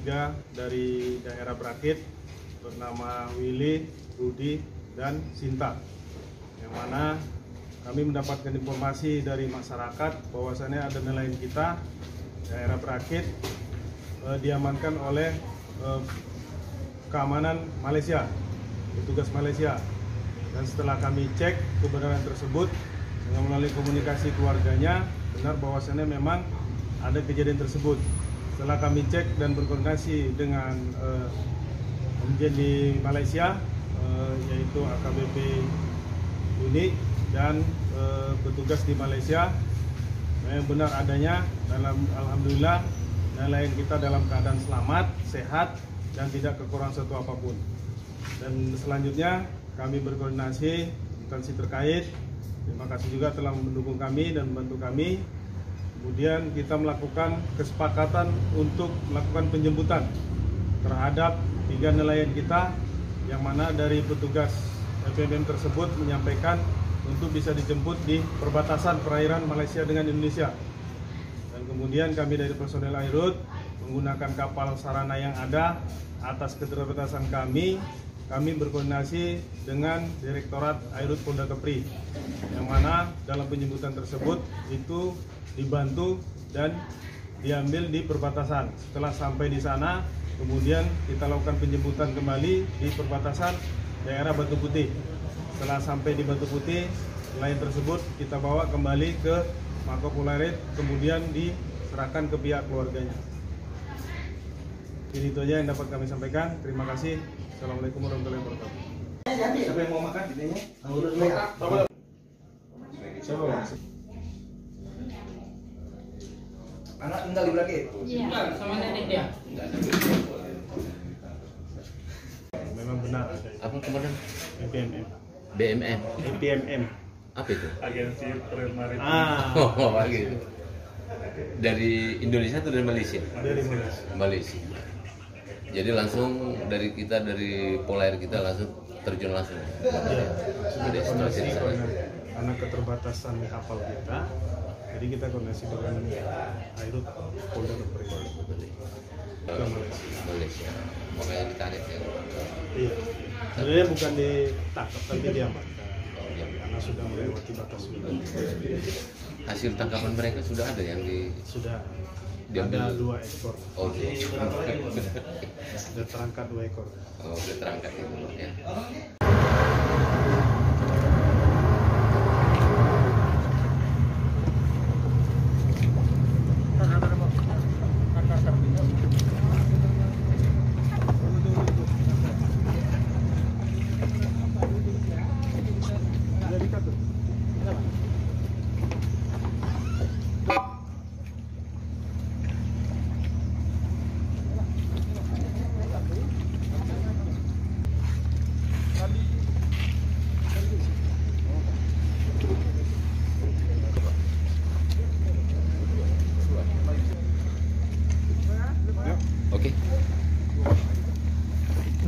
tiga dari daerah Brakit bernama Willy, Rudi, dan Sinta. Yang mana kami mendapatkan informasi dari masyarakat bahwasannya ada nelayan kita daerah Brakit eh, diamankan oleh eh, keamanan Malaysia petugas Malaysia. Dan setelah kami cek kebenaran tersebut dengan melalui komunikasi keluarganya benar bahwasannya memang ada kejadian tersebut setelah kami cek dan berkoordinasi dengan eh, Komjen di Malaysia eh, yaitu AKBP Uni dan eh, petugas di Malaysia memang benar adanya dalam alhamdulillah nelayan kita dalam keadaan selamat, sehat dan tidak kekurangan satu apa pun. Dan selanjutnya kami berkoordinasi instansi terkait. Terima kasih juga telah mendukung kami dan membantu kami. Kemudian kita melakukan kesepakatan untuk melakukan penjemputan terhadap tiga nelayan kita yang mana dari petugas FMM tersebut menyampaikan untuk bisa dijemput di perbatasan perairan Malaysia dengan Indonesia. Dan kemudian kami dari personel Airut menggunakan kapal sarana yang ada atas keterbatasan kami, kami berkoordinasi dengan Direktorat Airut Polda Kepri, yang mana dalam penjemputan tersebut itu dibantu dan diambil di perbatasan. Setelah sampai di sana, kemudian kita lakukan penjemputan kembali di perbatasan daerah Batu Putih. Setelah sampai di Batu Putih, nelayan tersebut kita bawa kembali ke Mako Polarit, kemudian diserahkan ke pihak keluarganya. Ini itu aja yang dapat kami sampaikan. Terima kasih. Assalamualaikum warahmatullahi wabarakatuh. Siapa yang mau makan Siapa, Anak tinggal di belakang. Iya. sama nenek dia. Memang benar Apa kemarin? APMM. BMM. APMM. Apa itu? Agensi Maritim. Ah. Oh, gitu. Dari Indonesia atau dari Malaysia? Dari Malaysia. Malaysia. Jadi langsung dari kita dari Polair kita langsung terjun langsung. Ya, sudah Ada karena keterbatasan kapal kita, jadi kita koordinasi dengan Airut Polda Kepri ke Malaysia. Malaysia. Makanya ditarik ya. Iya. Sebenarnya bukan ditangkap tapi diamankan iya. karena sudah melewati batas. Hasil tangkapan mereka sudah ada yang di Sudah Diambil. ada dua ekor, Oh, iya. sudah terangkat dua ekor. oh udah terangkat itu ya.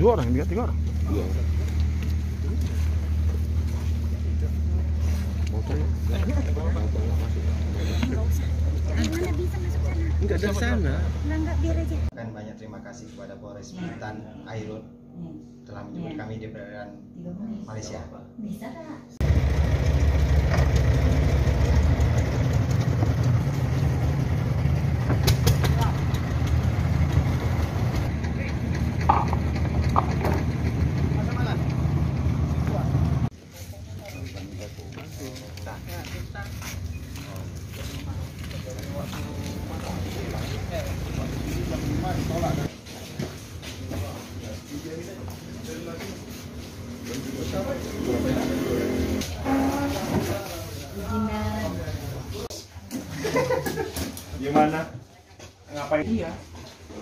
Dua orang, tiga, tiga orang. Dua orang. Masuk sana? Enggak dari sana. Enggak, biar aja. Kan banyak terima kasih kepada Polres Bintan Airut telah menjemput kami di perairan Malaysia. Bisa tak? Gimana? Ngapain? Iya.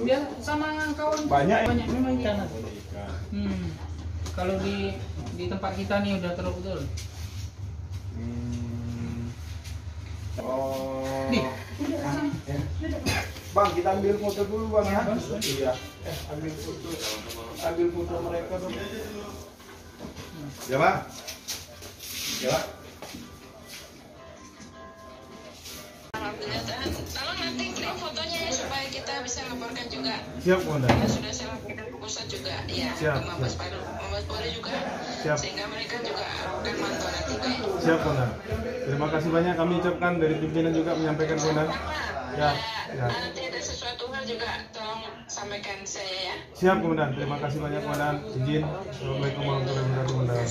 Dia sama kawan Banyak ya? banyak memang ikan. Ikan. Hmm. Kalau di di tempat kita nih udah terlalu betul. Hmm. Oh. Nih. Bang, kita ambil foto dulu bang ya. Iya. Eh, ambil foto. Ambil foto mereka dong. Ya bang. Ya bang. Bisa laporkan juga. Siap komandan. Ya sudah saya laporkan ke pusat juga, ya Siap, ke Mabes Polri, Mabes Polri juga, Siap. sehingga mereka juga akan mantau nanti. Oke? Siap komandan. Terima kasih banyak kami ucapkan dari pimpinan juga menyampaikan komandan. Ya, ya. Nanti ada sesuatu hal juga tolong sampaikan saya ya. Siap komandan. Terima kasih banyak komandan. Izin. Assalamualaikum warahmatullahi wabarakatuh komandan.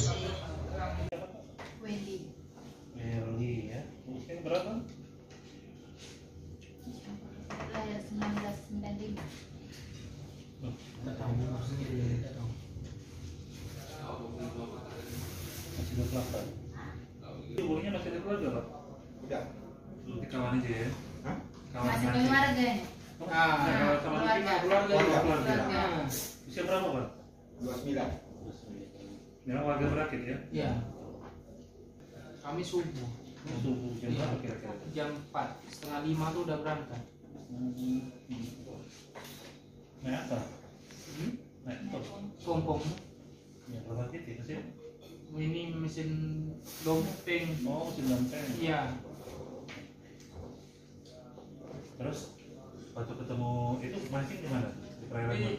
Wendy. Meli ya. Mungkin berapa? Lahir 1995. Masih 28. Umurnya masih ada keluarga, Pak? Udah. Di kawan aja ya. Hah? Kawan Masih nanti. keluarga nih. Ah, keluarga. keluarga, Keluarga. Keluarga. Usia berapa, Pak? 29. Memang warga berakit ya. Iya. Kami subuh Subuh jam berapa kira-kira? jam 4 setengah lima tuh udah berangkat. Naik apa? Hmm? Naik apa? Pompong. Ya, berapa titik sih? Ini mesin dompeng. Oh, sembilan pen. Iya. Terus waktu ketemu itu mancing di mana? Di perairan Di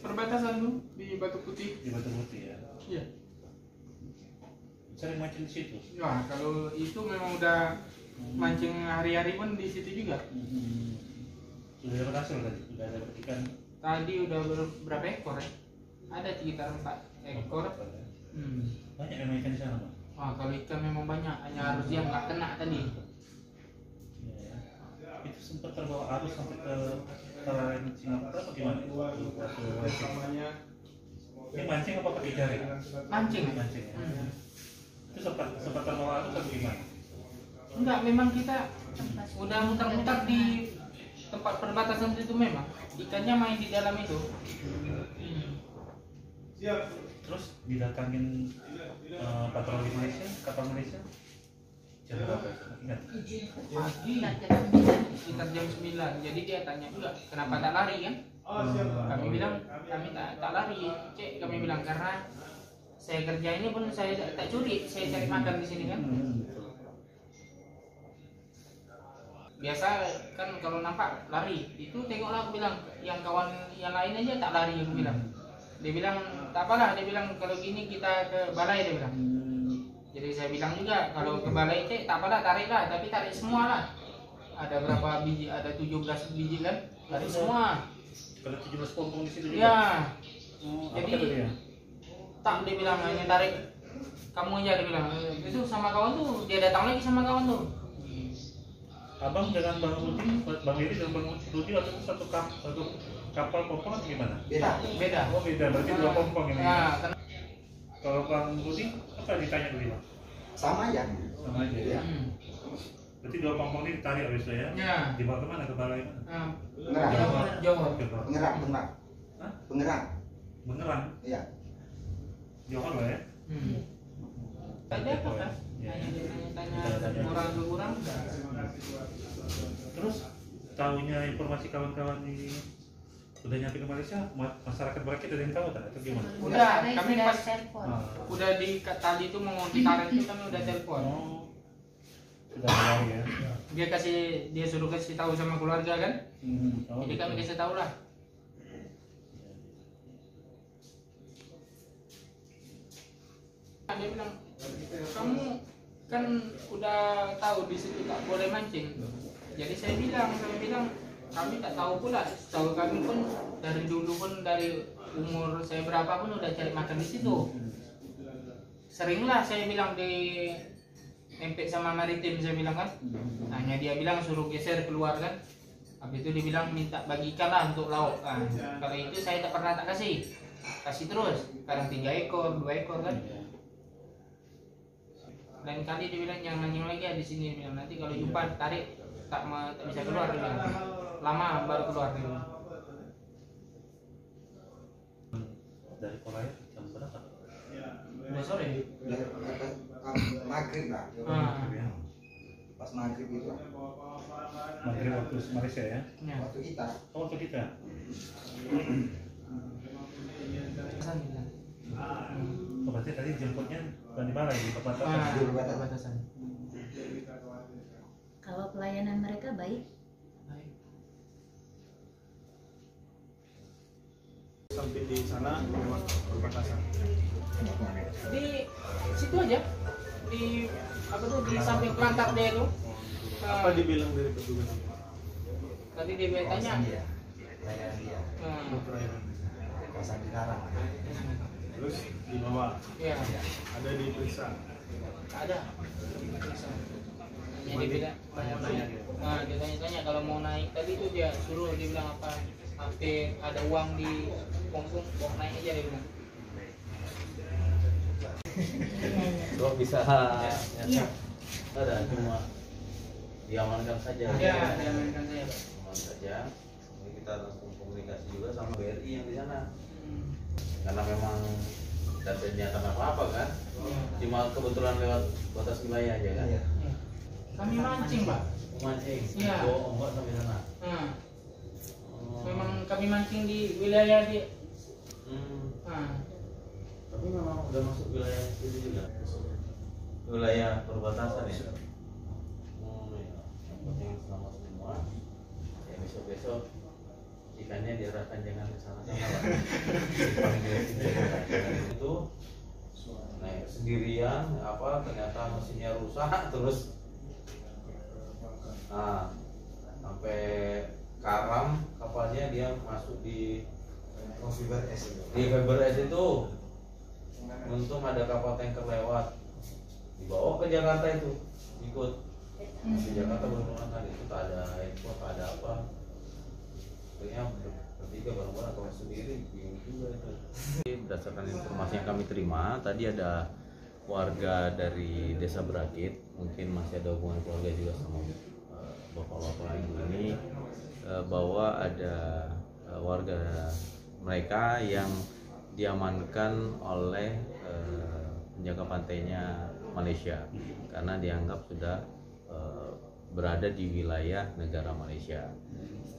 perbatasan tuh di Batu Putih. Di Batu Putih ya. Iya. Sering mancing di situ. Wah, kalau itu memang udah mancing hari-hari pun di situ juga. Hmm. Sudah berhasil tadi. Sudah ada ikan. Tadi udah ber- berapa ekor ya? Ada sekitar 4 ekor. Hmm. Banyak yang main ikan di sana, Pak. Wah, kalau ikan memang banyak, hanya harus dia nggak kena tadi. Iya. Itu sempat terbawa arus sampai ke perairan Singapura apa gimana? Ini mancing apa pakai jaring? Mancing. Mancing ya. Hmm. Itu sempat sempat terbawa arus atau gimana? Enggak, memang kita udah muter-muter di tempat perbatasan itu memang ikannya main di dalam itu. Hmm. Terus didatangin eh, patroli Malaysia, kapal Malaysia jam berapa? Ingat? Pagi Sekitar jam 9. sekitar jam 9. Jadi dia tanya juga, kenapa tak lari kan? Kami bilang kami tak, tak lari, cek kami bilang karena saya kerja ini pun saya tak, tak curi, saya cari makan di sini kan. Hmm, betul. Biasa kan kalau nampak lari, itu tengoklah aku bilang yang kawan yang lain aja tak lari aku bilang. Dia bilang tak apalah, dia bilang kalau gini kita ke balai dia bilang. Hmm, Jadi saya bilang juga kalau ke balai cek tak apalah tariklah, tapi tarik semua lah. Ada berapa biji? Ada 17 biji kan? Tarik semua. Kalau 17 pompong di situ juga. Ya, apa Jadi- tak dia bilang hanya tarik kamu aja dia bilang itu sama kawan tuh dia datang lagi sama kawan tuh Abang dengan Bang Rudi, Bang Iri dan Bang Rudi waktu itu satu kap, satu kapal pompong atau gimana? Beda. beda Oh beda, berarti dua pompong ini. kan Kalau Bang Rudi, apa ditanya dulu Bang? Sama aja. Sama aja ya. hmm. Berarti dua pompong ini ditarik habis itu ya? ya Dibawa ke mana? Ke balai mana? nah, Pengerang. Johor Bawah. Pengerang, pengerang. Hah? Pengerang. Beneran? Iya. Johor lah ya? hmm. ada apa Ya. hanya tanya-tanya kurang Terus tahunya informasi kawan-kawan ini udah nyampe ke Malaysia, ma- masyarakat berakit ada yang tahu tak atau gimana? udah Kami pas telepon. Ah. udah di tadi itu mau ditarik itu kami udah telepon Oh, sudah tahu ya. dia kasih dia suruh kasih tahu sama keluarga kan Hmm, oh, jadi kami kasih tahu lah dia bilang kamu kan udah tahu di situ tak boleh mancing. Jadi saya bilang saya bilang kami tak tahu pula. Tahu kami pun dari dulu pun dari umur saya berapa pun udah cari makan di situ. Seringlah saya bilang di empek sama maritim saya bilang kan. Hanya dia bilang suruh geser keluar kan. Habis itu dia bilang minta bagikan lah untuk lauk. Nah, kalau itu saya tak pernah tak kasih. Kasih terus. Kadang tiga ekor dua ekor kan lain kali dia bilang jangan mancing lagi ya di sini bilang nanti kalau jumpa tarik tak, me- tak bisa keluar dia bilang. lama baru keluar dia bilang. dari Polair jam berapa? udah sore maghrib lah ah, pas maghrib itu Maghrib waktu Malaysia ya? ya. waktu kita Oh, waktu kita. Pesan bilang. Oh, berarti tadi jemputnya bukan di balai di tempat ah, Di perbatasan. perbatasan. Kalau pelayanan mereka baik, Baik. sampai di sana lewat perbatasan. Di situ aja. Di apa tuh di samping pelantap dia itu. Apa Ah, dibilang dari petugas? Tadi dia tanya. Kawasan dia. Dia. Ah, kawasan dilarang terus dibawa ya ada diperiksa ada hanya bilang tanya-tanya nah dia tanya-tanya kalau mau naik tadi tuh dia suruh dia bilang apa sampai ada uang di punggung bawa naik aja dia bilang Kok bisa iya. ada cuma diamankan saja. ya diamankan saya Pak. Aman saja. Ini kita langsung komunikasi juga sama BRI yang di sana. Hmm. Karena memang tidak ada niatan apa-apa kan. Ya. Cuma kebetulan lewat batas wilayah aja kan. Iya. Ya. kami mancing pak Mancing. Iya. Oh, ombak sampai sana. nah, Oh. memang kami mancing di wilayah di Hmm. nah, Tapi memang udah masuk wilayah itu juga. Wilayah perbatasan ya. Hmm, ya. Yang penting selamat semua. Ya besok-besok ikannya diarahkan jangan ke lah. Sini, jangan itu naik sendirian apa ternyata mesinnya rusak terus nah sampai karam kapalnya dia masuk di oh fiber S di Fiber S itu. Untung ada kapal tanker lewat. Dibawa ke Jakarta itu ikut. Di Jakarta berhubungan itu tak ada info tak ada apa berdasarkan informasi yang kami terima tadi ada warga dari desa Berakit mungkin masih ada hubungan keluarga juga sama eh, bapak-bapak ibu ini eh, bahwa ada eh, warga mereka yang diamankan oleh eh, penjaga pantainya Malaysia karena dianggap sudah berada di wilayah negara Malaysia.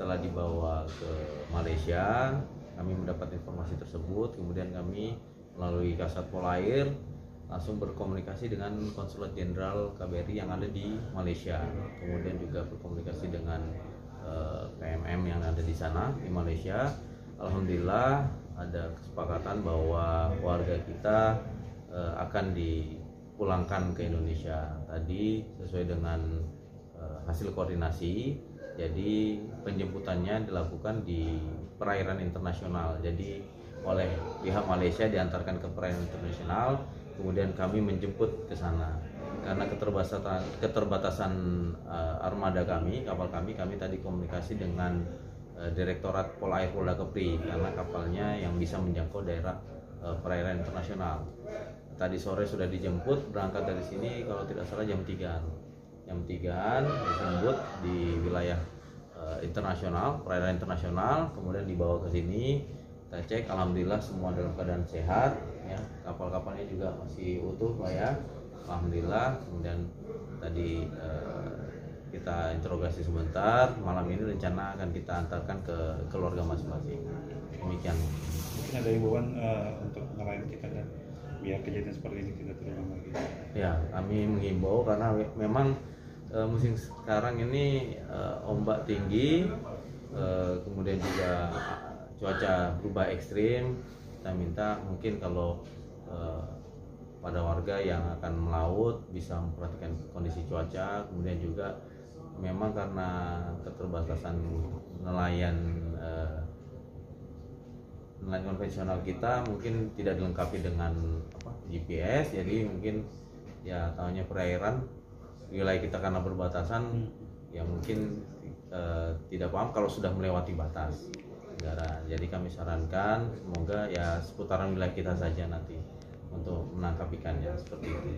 Setelah dibawa ke Malaysia, kami mendapat informasi tersebut, kemudian kami melalui Kasat Polair langsung berkomunikasi dengan Konsulat Jenderal KBRI yang ada di Malaysia. Kemudian juga berkomunikasi dengan eh, PMM yang ada di sana di Malaysia. Alhamdulillah ada kesepakatan bahwa warga kita eh, akan dipulangkan ke Indonesia tadi sesuai dengan eh, hasil koordinasi. Jadi penjemputannya dilakukan di perairan internasional. Jadi oleh pihak Malaysia diantarkan ke perairan internasional, kemudian kami menjemput ke sana. Karena keterbatasan keterbatasan eh, armada kami, kapal kami, kami tadi komunikasi dengan eh, Direktorat Polair Polda Kepri karena kapalnya yang bisa menjangkau daerah eh, perairan internasional. Tadi sore sudah dijemput berangkat dari sini kalau tidak salah jam 3 jam 3 dijemput di wilayah eh, internasional, perairan internasional, kemudian dibawa ke sini. Kita cek alhamdulillah semua dalam keadaan sehat ya. Kapal-kapalnya juga masih utuh Pak ya. Alhamdulillah. Kemudian tadi eh, kita interogasi sebentar. Malam ini rencana akan kita antarkan ke keluarga masing-masing. Demikian. Mungkin ada himbauan eh, untuk nelayan kita dan biar kejadian seperti ini tidak terulang lagi. Ya, kami mengimbau karena me- memang eh, musim sekarang ini eh, ombak tinggi, eh, kemudian juga cuaca berubah ekstrim. Kita minta mungkin kalau eh, pada warga yang akan melaut bisa memperhatikan kondisi cuaca, kemudian juga memang karena keterbatasan nelayan eh, nelayan konvensional kita mungkin tidak dilengkapi dengan apa, GPS jadi mungkin ya tahunya perairan wilayah kita karena berbatasan ya mungkin eh, tidak paham kalau sudah melewati batas negara. Jadi kami sarankan semoga ya seputaran wilayah kita saja nanti untuk menangkap ikannya seperti itu